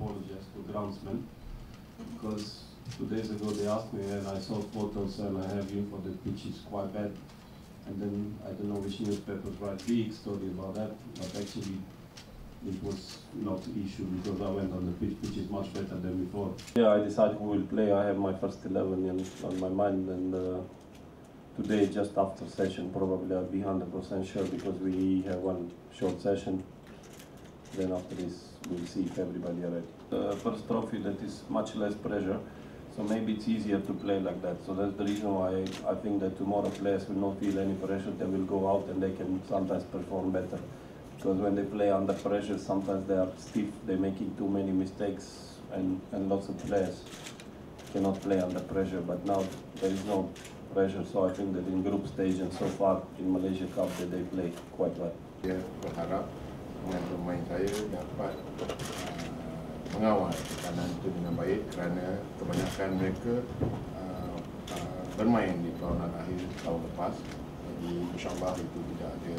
apologize to groundsmen because two days ago they asked me and I saw photos and I have you for the pitch is quite bad. And then I don't know which newspapers write big story about that, but actually it was not issue because I went on the pitch, which is much better than before. Yeah, I decided who will play. I have my first 11 in, on my mind and uh, today just after session probably I'll be 100% sure because we have one short session. Then after this we'll see if everybody are ready. The first trophy that is much less pressure. So maybe it's easier to play like that. So that's the reason why I think that tomorrow players will not feel any pressure. They will go out and they can sometimes perform better. Because when they play under pressure, sometimes they are stiff. They're making too many mistakes, and, and lots of players cannot play under pressure. But now there is no pressure, so I think that in group stage and so far in Malaysia Cup that they play quite well. Saya berharap pemain-pemain saya dapat uh, mengawal kanan itu dengan baik kerana kebanyakan mereka uh, uh, bermain di peranan akhir tahun lepas. Jadi insyaAllah itu tidak ada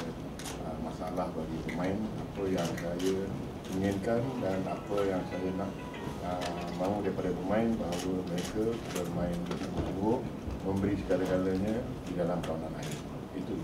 uh, masalah bagi pemain. Apa yang saya inginkan dan apa yang saya nak uh, mahu daripada pemain bahawa mereka bermain bersungguh-sungguh memberi segala-galanya di dalam peranan akhir. Itu.